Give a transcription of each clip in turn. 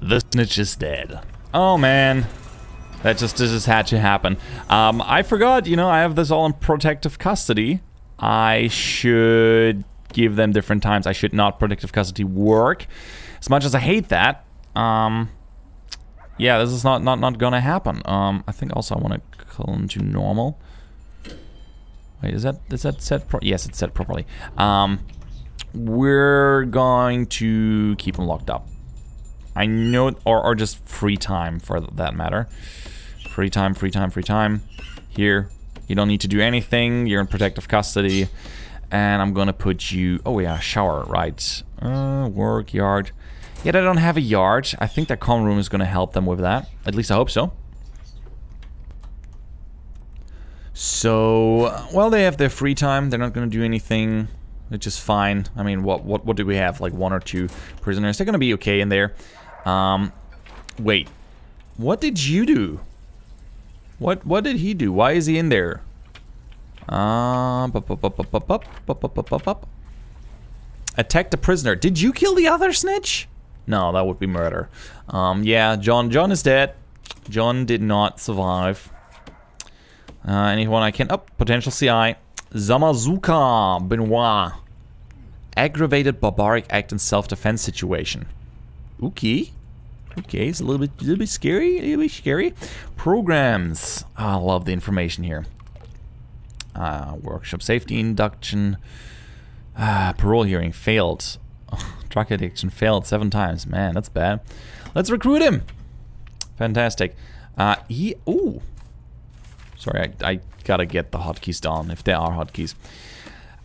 The snitch is dead. Oh man. That just, just had to happen. Um, I forgot, you know, I have this all in protective custody. I should give them different times. I should not protective custody work. As much as I hate that, um, yeah, this is not, not, not gonna happen. Um, I think also I want to call into normal. Wait, is that, is that set pro Yes, it's set properly. Um, we're going to keep them locked up. I know, or, or just free time for that matter. Free time, free time, free time. Here, you don't need to do anything. You're in protective custody. And I'm gonna put you... Oh yeah, shower, right. Uh, work, yard. Yet I don't have a yard. I think that common room is gonna help them with that. At least I hope so. So, well, they have their free time. They're not gonna do anything, which is fine. I mean, what what what do we have? Like one or two prisoners. They're gonna be okay in there. Um, wait, what did you do? What what did he do? Why is he in there? Uh, Attack the prisoner. Did you kill the other snitch? No, that would be murder. Um, yeah, John. John is dead. John did not survive. Uh, anyone I can... Oh, potential CI. Zamazuka Benoit. Aggravated barbaric act in self-defense situation. Okay. Okay, it's a little bit, a little bit scary, a little bit scary. Programs. Oh, I love the information here. Uh, workshop safety induction. Uh, parole hearing failed. drug addiction failed seven times. Man, that's bad. Let's recruit him. Fantastic. Uh, he. Ooh. Sorry, I, I gotta get the hotkeys down if there are hotkeys.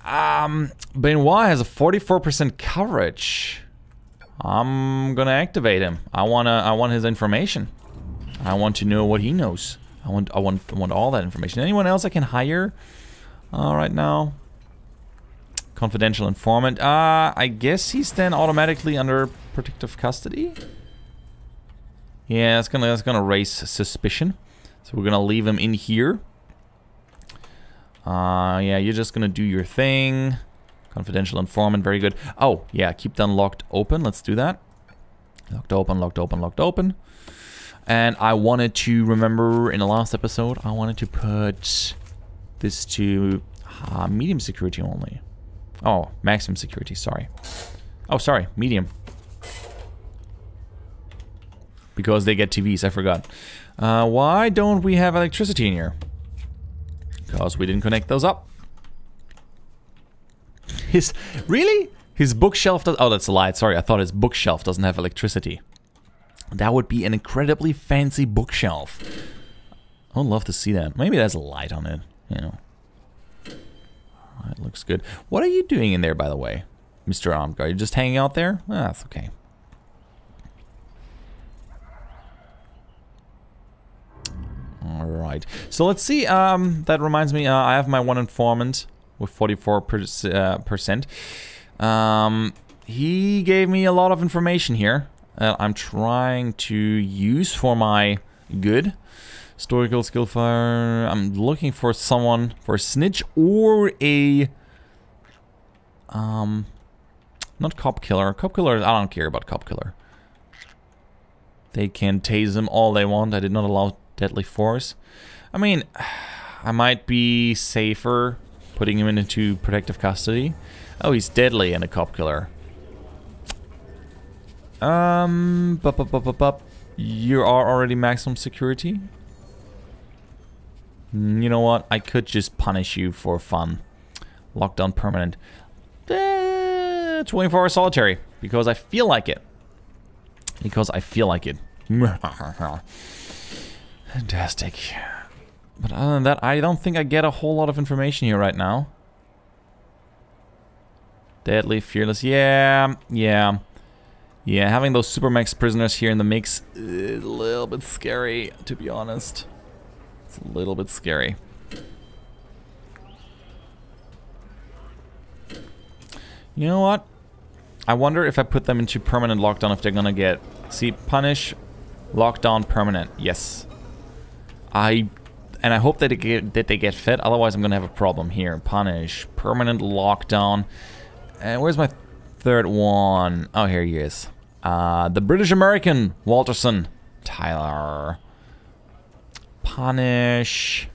Um, Benoit has a 44% coverage. I'm gonna activate him. I wanna. I want his information. I want to know what he knows. I want. I want. I want all that information. Anyone else I can hire? Uh, right now. Confidential informant. Uh, I guess he's then automatically under protective custody. Yeah, it's gonna. That's gonna raise suspicion. So we're gonna leave him in here. Uh, yeah, you're just gonna do your thing. Confidential informant, very good. Oh, yeah, keep them locked open. Let's do that. Locked open, locked open, locked open. And I wanted to remember in the last episode, I wanted to put this to uh, medium security only. Oh, maximum security, sorry. Oh, sorry, medium. Because they get TVs, I forgot. Uh, why don't we have electricity in here? Because we didn't connect those up. His really? His bookshelf does. Oh, that's a lie. Sorry, I thought his bookshelf doesn't have electricity. That would be an incredibly fancy bookshelf. I would love to see that. Maybe there's a light on it. You know. That looks good. What are you doing in there, by the way, Mr. Armed Guard? You just hanging out there? Oh, that's okay. All right. So let's see. Um, that reminds me. Uh, I have my one informant with 44 uh, percent. Um, he gave me a lot of information here. Uh, I'm trying to use for my good. Historical skill fire. I'm looking for someone for a snitch or a um not cop killer. Cop killer I don't care about cop killer. They can tase him all they want. I did not allow deadly force. I mean I might be safer putting him into protective custody. Oh, he's deadly and a cop killer. Um, bup, bup, bup, bup, You are already maximum security. You know what? I could just punish you for fun. Lockdown permanent. Eh, 24 hour solitary. Because I feel like it. Because I feel like it. Fantastic. But other than that, I don't think I get a whole lot of information here right now. Deadly, fearless. Yeah, yeah. Yeah, having those Supermax prisoners here in the mix is a little bit scary, to be honest. It's a little bit scary. You know what? I wonder if I put them into permanent lockdown if they're gonna get... See, punish, lockdown, permanent. Yes. I... And I hope that they get, that they get fit, otherwise I'm gonna have a problem here. Punish, permanent lockdown. And where's my third one? Oh, here he is. Uh, the British American, Walterson. Tyler. Punish.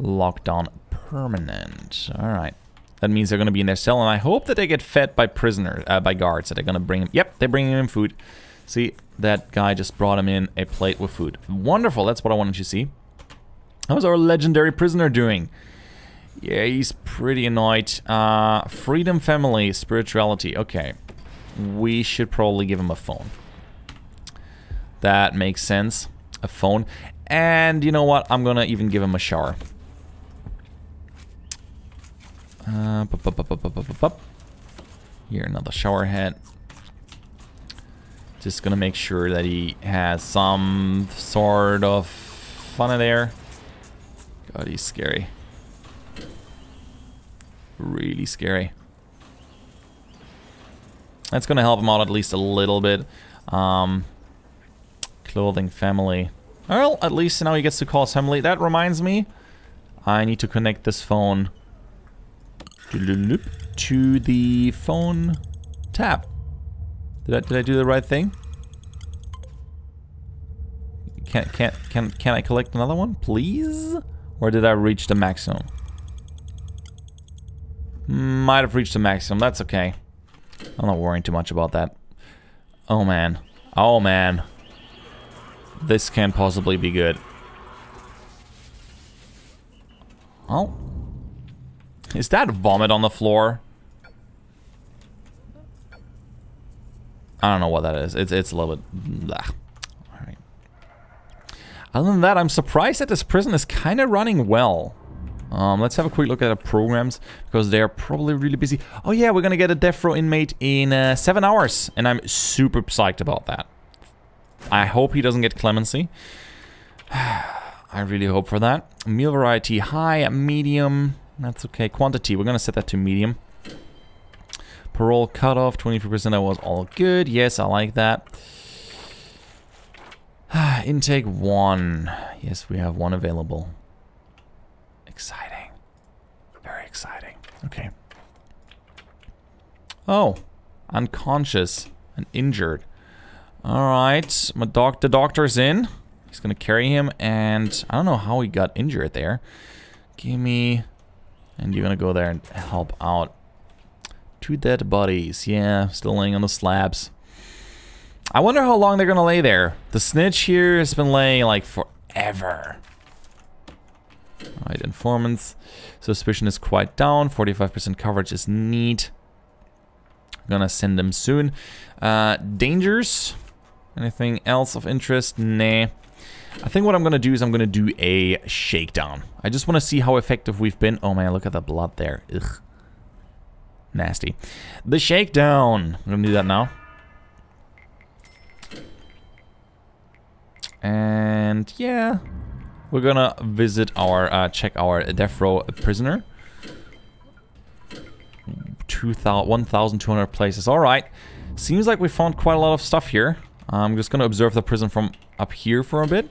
Lockdown permanent. Alright. That means they're going to be in their cell, and I hope that they get fed by prisoners, uh, by guards. That they're going to bring. Yep, they're bringing him food. See, that guy just brought him in a plate with food. Wonderful. That's what I wanted to see. How's our legendary prisoner doing? Yeah, he's pretty annoyed. Uh, freedom, family, spirituality. Okay, we should probably give him a phone. That makes sense. A phone. And you know what? I'm gonna even give him a shower. Uh, Here, another shower head. Just gonna make sure that he has some sort of fun in there. God, he's scary. Really scary. That's gonna help him out at least a little bit. Um, clothing, family. Well, at least now he gets to call his family. That reminds me, I need to connect this phone to the phone tap. Did I, did I do the right thing? Can, can, can, can I collect another one, please? Or did I reach the maximum? Might have reached the maximum, that's okay. I'm not worrying too much about that. Oh man. Oh man. This can't possibly be good. Oh, is that vomit on the floor? I don't know what that is. It's it's a little bit. Blah. Other than that, I'm surprised that this prison is kind of running well. Um, let's have a quick look at the programs because they're probably really busy. Oh yeah, we're gonna get a death row inmate in uh, seven hours, and I'm super psyched about that. I hope he doesn't get clemency. I really hope for that. Meal variety high, medium. That's okay. Quantity, we're gonna set that to medium. Parole cutoff, 23%, that was all good. Yes, I like that. Intake one. Yes, we have one available. Exciting. Very exciting. Okay. Oh, unconscious and injured. All right, my doc the doctor's in. He's gonna carry him, and I don't know how he got injured there. Give me and you're gonna go there and help out. Two dead bodies. Yeah, still laying on the slabs. I wonder how long they're gonna lay there. The snitch here has been laying like forever. Alright, informants. Suspicion is quite down. 45% coverage is neat. Gonna send them soon. Uh, dangers? Anything else of interest? Nah. I think what I'm to do is I'm to do a shakedown. I just want to see how effective we've been. Oh man, look at the blood there. Ugh. Nasty. The shakedown. I'm to do that now. And yeah, we're to visit our, uh, check our death row prisoner. 1,200 places. All right. Seems like we found quite a lot of stuff here. I'm just going to observe the prison from up here for a bit.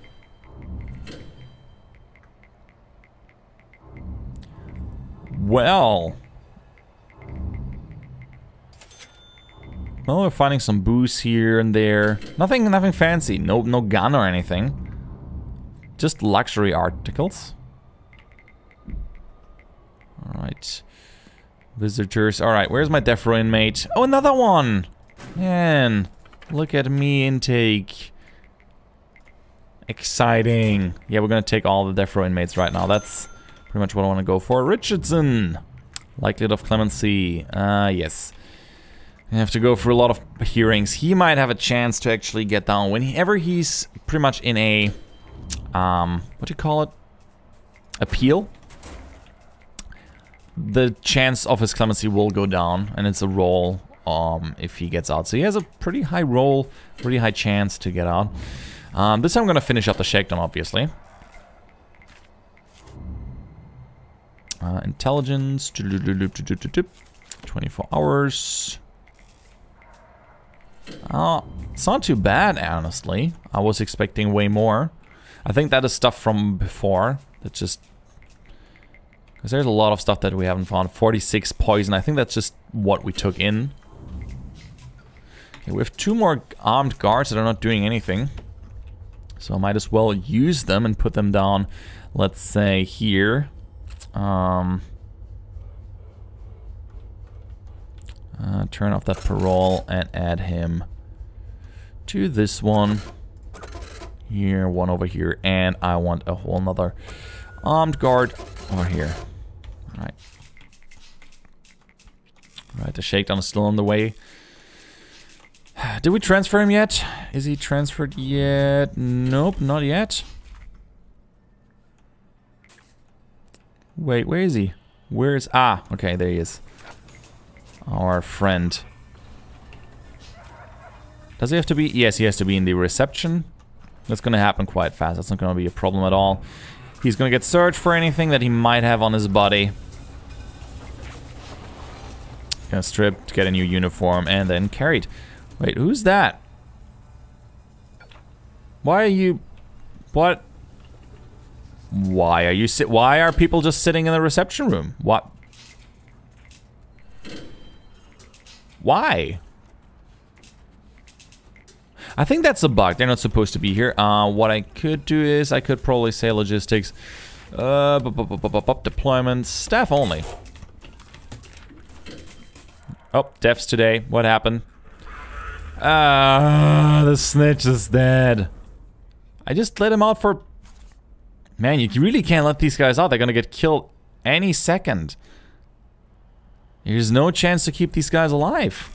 Well. Well, we're finding some booze here and there. Nothing nothing fancy. No no gun or anything. Just luxury articles. Alright. Visitors. Alright, where's my death row inmate? Oh, another one! Man, look at me intake. Exciting. Yeah, we're gonna take all the death row inmates right now. That's Pretty much what I want to go for. Richardson! Likelihood of clemency. Ah, uh, yes. You have to go through a lot of hearings. He might have a chance to actually get down. Whenever he's pretty much in a... Um, what do you call it? Appeal? The chance of his clemency will go down. And it's a roll um, if he gets out. So he has a pretty high roll, pretty high chance to get out. Um, this time I'm going to finish up the shakedown, obviously. Uh, intelligence. 24 hours. Uh, it's not too bad, honestly. I was expecting way more. I think that is stuff from before. That just... Because there's a lot of stuff that we haven't found. 46 poison. I think that's just what we took in. Okay, we have two more armed guards that are not doing anything. So I might as well use them and put them down, let's say, here. Um, uh, turn off that parole and add him to this one. Here, one over here, and I want a whole nother armed guard over here. Alright. Alright, the shakedown is still on the way. Did we transfer him yet? Is he transferred yet? Nope, not yet. Wait, where is he? Where is... Ah, okay, there he is. Our friend. Does he have to be... Yes, he has to be in the reception. That's going to happen quite fast. That's not going to be a problem at all. He's going to get searched for anything that he might have on his body. Gonna strip, get a new uniform, and then carried. Wait, who's that? Why are you... What? Why are you sit? Why are people just sitting in the reception room? What? Why? I think that's a bug. They're not supposed to be here. Uh, what I could do is I could probably say logistics. Uh, deployments. Staff only. Oh, deaths today. What happened? Ah, the snitch is dead. I just let him out for... Man, you really can't let these guys out. They're gonna get killed any second. There's no chance to keep these guys alive.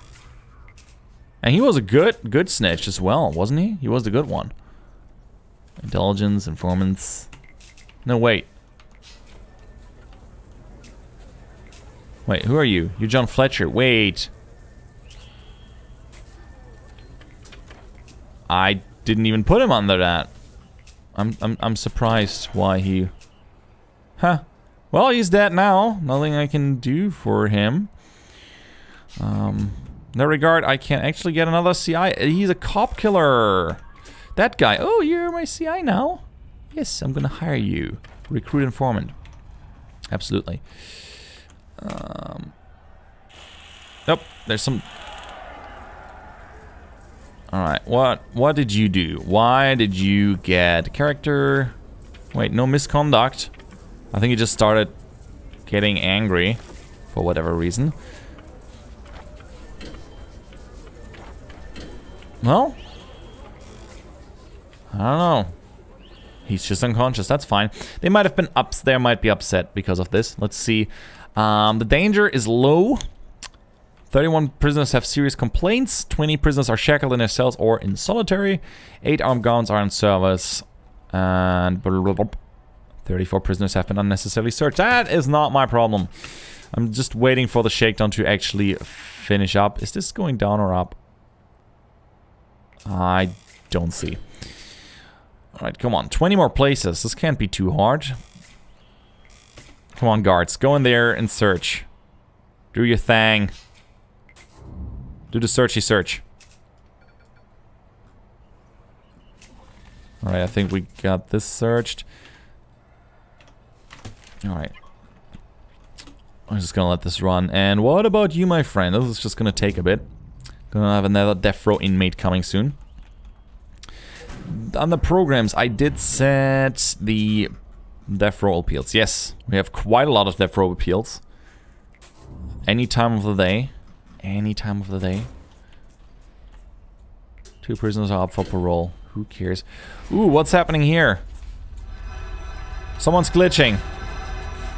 And he was a good, good snitch as well, wasn't he? He was the good one. Intelligence, informants. No, wait. Wait, who are you? You're John Fletcher. Wait. I didn't even put him under that. I'm, I'm, I'm surprised why he... Huh. Well, he's dead now. Nothing I can do for him. Um, in that regard, I can actually get another CI. He's a cop killer. That guy. Oh, you're my CI now? Yes, I'm gonna hire you. Recruit informant. Absolutely. Um, nope, there's some... Alright, what what did you do? Why did you get character... Wait, no misconduct. I think he just started getting angry for whatever reason. Well, I don't know. He's just unconscious. That's fine. They might have been ups. There might be upset because of this. Let's see. Um, the danger is low. 31 prisoners have serious complaints. 20 prisoners are shackled in their cells or in solitary. 8 armed guards are in service. And 34 prisoners have been unnecessarily searched. That is not my problem. I'm just waiting for the shakedown to actually finish up. Is this going down or up? I don't see. Alright, come on. 20 more places. This can't be too hard. Come on, guards. Go in there and search. Do your thing. Do the searchy search. Alright, I think we got this searched. Alright. I'm just gonna let this run. And what about you, my friend? This is just gonna take a bit. Gonna have another death row inmate coming soon. On the programs, I did set the Death row appeals. Yes, we have quite a lot of death row appeals. Any time of the day. Any time of the day. Two prisoners are up for parole. Who cares? Ooh, what's happening here? Someone's glitching.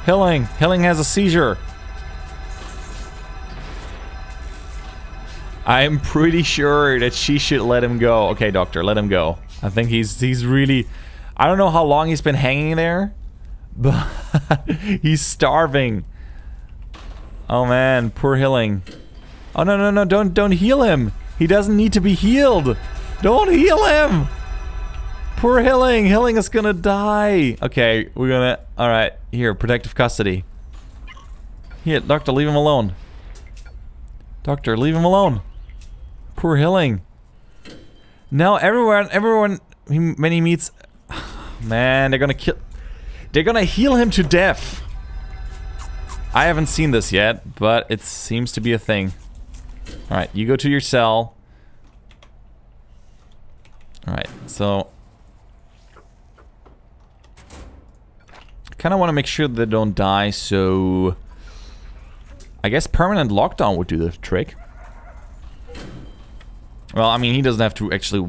Hilling. Hilling has a seizure. I'm pretty sure that she should let him go. Okay, doctor, let him go. I think he's he's really I don't know how long he's been hanging there, but he's starving. Oh man, poor Hilling. Oh no no no! Don't don't heal him. He doesn't need to be healed. Don't heal him. Poor Hilling. Hilling is gonna die. Okay, we're gonna. All right, here, protective custody. Here, doctor, leave him alone. Doctor, leave him alone. Poor Hilling. Now everyone, everyone, when he meets Man, they're gonna kill... They're gonna heal him to death. I haven't seen this yet, but it seems to be a thing. Alright, you go to your cell. Alright, so... kind of want to make sure they don't die, so... I guess permanent lockdown would do the trick. Well, I mean, he doesn't have to actually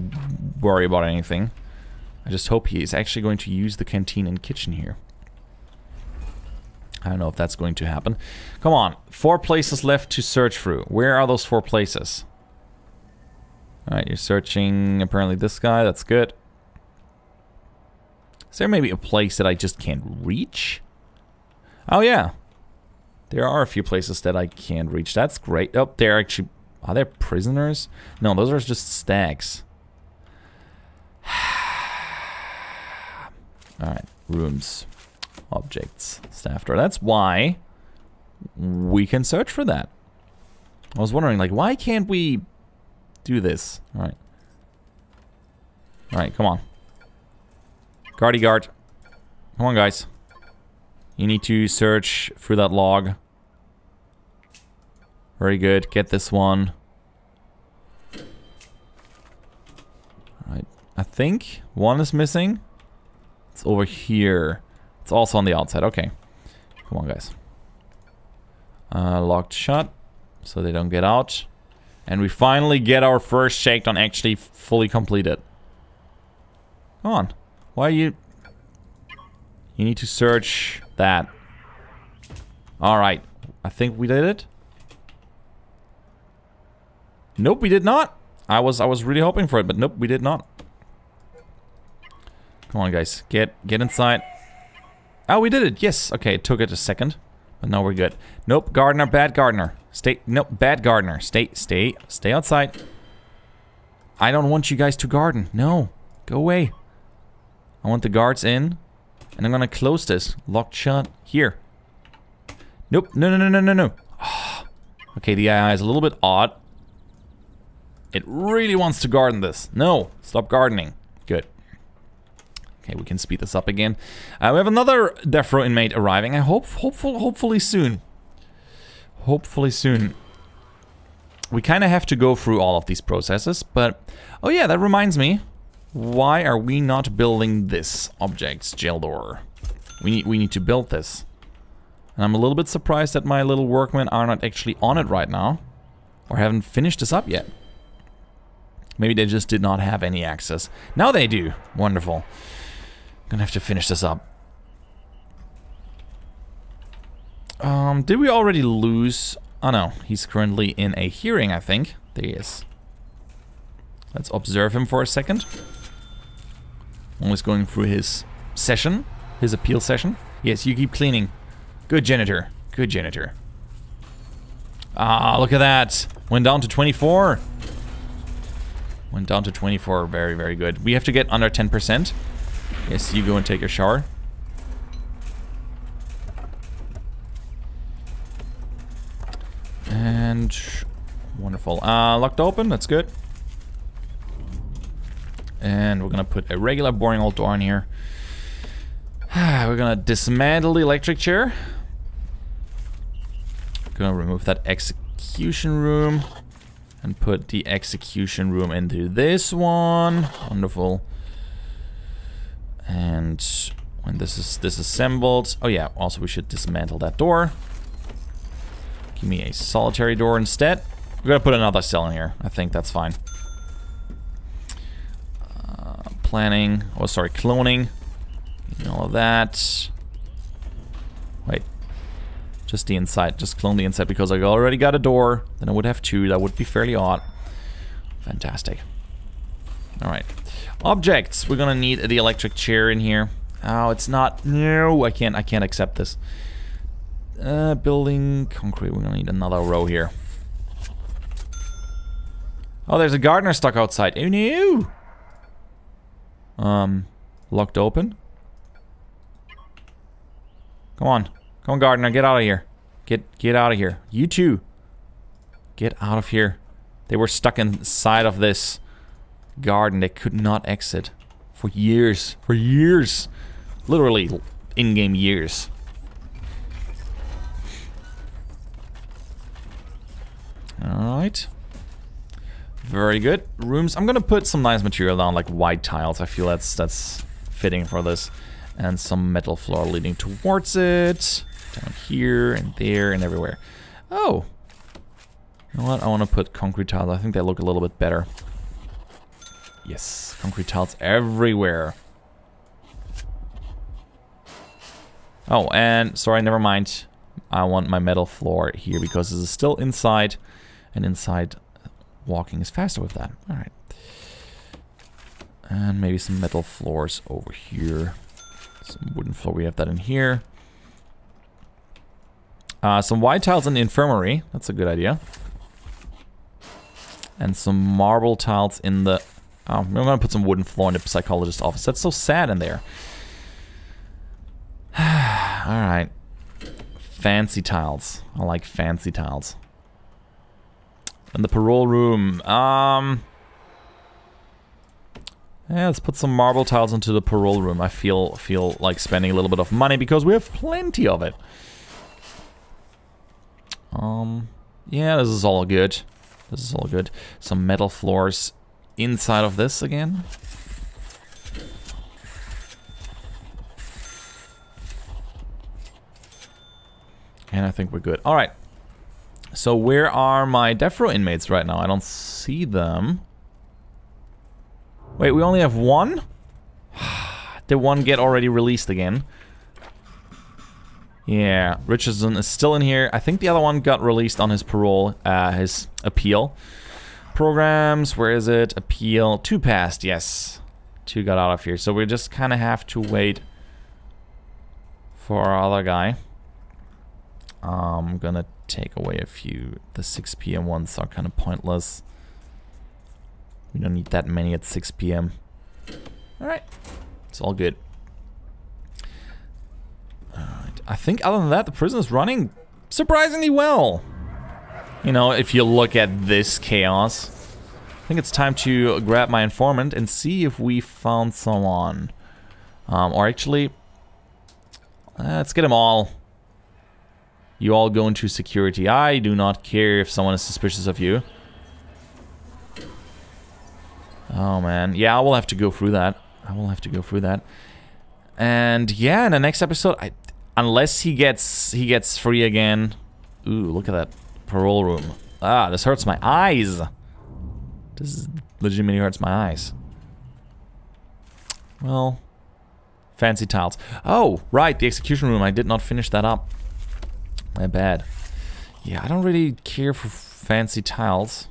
worry about anything. I just hope he is actually going to use the canteen and kitchen here. I don't know if that's going to happen. Come on, four places left to search through. Where are those four places? Alright, you're searching apparently this guy, that's good. Is there maybe a place that I just can't reach? Oh yeah. There are a few places that I can't reach. That's great. Oh, they're actually... Are there prisoners? No, those are just stags. Alright, rooms, objects, staff door. That's why we can search for that. I was wondering, like, why can't we do this? Alright. Alright, come on. Guardy guard. Come on, guys. You need to search through that log. Very good. Get this one. Alright. I think one is missing. It's over here. It's also on the outside. Okay. Come on, guys. Uh, locked shut. So they don't get out. And we finally get our first shakedown actually fully completed. Come on. Why you... You need to search that. Alright. I think we did it. Nope, we did not. I was I was really hoping for it, but nope, we did not. Come on, guys. Get get inside. Oh, we did it. Yes. Okay, it took it a second. But now we're good. Nope, gardener, bad gardener. Stay, nope, bad gardener. Stay, stay, stay outside. I don't want you guys to garden. No, go away. I want the guards in. And I'm gonna close this. Locked shut. Here. Nope, no, no, no, no, no, no. okay, the AI is a little bit odd. It really wants to garden this. No, stop gardening. Good. Okay, we can speed this up again. Uh, we have another death row inmate arriving. I hope, hopeful, hopefully soon. Hopefully soon. We kind of have to go through all of these processes, but... Oh yeah, that reminds me. Why are we not building this object's jail door? We need, we need to build this. And I'm a little bit surprised that my little workmen are not actually on it right now. Or haven't finished this up yet. Maybe they just did not have any access. Now they do. Wonderful. Gonna have to finish this up. Um, did we already lose? Oh no, he's currently in a hearing, I think. There he is. Let's observe him for a second. Always going through his session, his appeal session. Yes, you keep cleaning. Good janitor. Good janitor. Ah, look at that. Went down to 24. Went down to 24. Very, very good. We have to get under 10%. Yes, you go and take a shower. And wonderful. Uh, locked open. That's good. And we're gonna put a regular boring old door in here. we're gonna dismantle the electric chair. Gonna remove that execution room and put the execution room into this one. Wonderful. And when this is disassembled, oh yeah, also we should dismantle that door. Give me a solitary door instead. We're gonna put another cell in here. I think that's fine. Uh, planning, oh sorry, cloning. All of that. Wait, just the inside. Just clone the inside because I already got a door. Then I would have two. That would be fairly odd. Fantastic. Alright. Objects. We're gonna need the electric chair in here. Oh, it's not. No, I can't. I can't accept this. Uh, building concrete. We're gonna need another row here. Oh, there's a gardener stuck outside. Oh no! Um, locked open. Come on. Come on, Gardener, get out of here. Get get out of here. You too. Get out of here. They were stuck inside of this garden. They could not exit. For years. For years. Literally, in-game years. Alright. Very good. Rooms. I'm gonna put some nice material down, like white tiles. I feel that's that's fitting for this. And some metal floor leading towards it. Down here and there and everywhere. Oh. You know what? I want to put concrete tiles. I think they look a little bit better. Yes, concrete tiles everywhere. Oh, and sorry, never mind. I want my metal floor here because this is still inside. And inside walking is faster with that. Alright. And maybe some metal floors over here. Some wooden floor, we have that in here. Uh, some white tiles in the infirmary. That's a good idea. And some marble tiles in the... Oh, I'm to put some wooden floor in the psychologist's office. That's so sad in there. Alright. Fancy tiles. I like fancy tiles. And the parole room. Um... Yeah, let's put some marble tiles into the parole room. I feel feel like spending a little bit of money because we have plenty of it. Um, yeah, this is all good. This is all good. Some metal floors inside of this again. And I think we're good. All right. So where are my death row inmates right now? I don't see them. Wait, we only have one? Did one get already released again? Yeah, Richardson is still in here. I think the other one got released on his parole, uh, his appeal. Programs, where is it? Appeal, two passed, yes. Two got out of here. So we just kind of have to wait for our other guy. I'm gonna take away a few. The 6 p.m. ones are kind of pointless. We don't need that many at 6 p.m. Alright, it's all good. I think other than that, the prison is running surprisingly well. You know, if you look at this chaos. I think it's time to grab my informant and see if we found someone. Um, or actually, let's get them all. You all go into security. I do not care if someone is suspicious of you. Oh man, yeah, I will have to go through that. I will have to go through that. And yeah, in the next episode, I Unless he gets he gets free again. Ooh, look at that parole room. Ah, this hurts my eyes. This legitimately hurts my eyes. Well, fancy tiles. Oh, right, the execution room. I did not finish that up. My bad. Yeah, I don't really care for fancy tiles.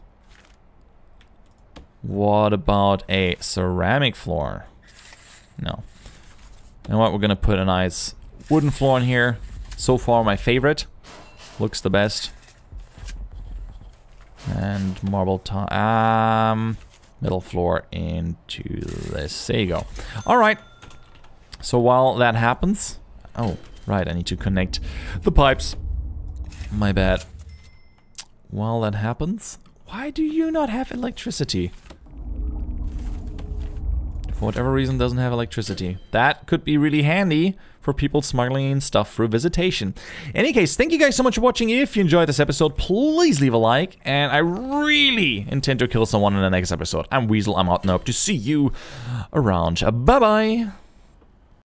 What about a ceramic floor? No. You know what? We're gonna put a nice Wooden floor in here. So far my favorite. Looks the best. And marble tile. um metal floor into this. There you go. Alright. So while that happens... Oh, right, I need to connect the pipes. My bad. While that happens, why do you not have electricity? For whatever reason doesn't have electricity. That could be really handy for people smuggling in stuff through visitation. In any case, thank you guys so much for watching. If you enjoyed this episode, please leave a like. And I really intend to kill someone in the next episode. I'm Weasel, I'm out and hope to see you around. Bye-bye.